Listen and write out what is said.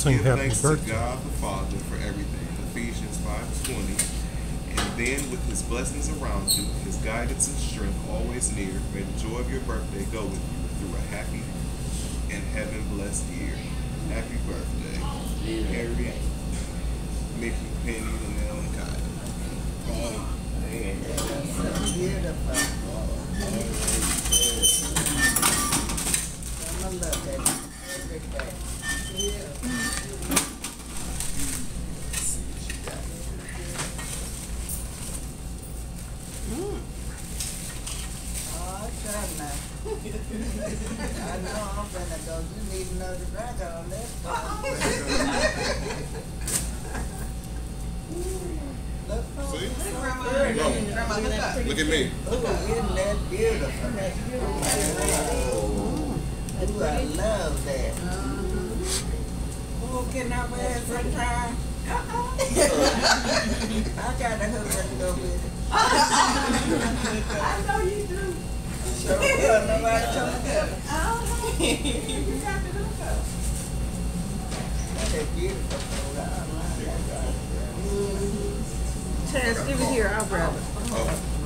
sing Give happy thanks birthday. to God the Father for everything. Ephesians 5:20. And then with his blessings around you, his guidance and strength always near, may the joy of your birthday go with you through a happy and heaven blessed year. Happy birthday. Harry, Mickey, Penny, Linnell, and Kyle. Beautiful. I'ma look at it every day. Oh, try I know I'm gonna go, you need another on this. Look See? Grandma, look at me. That beautiful? Ooh, I love that. Ooh, can I wear it sometime? I got a hooker to go with it. I know you do. Sure will, nobody told me that. Uh-huh. You got the. Terrence, give it here, I'll grab it.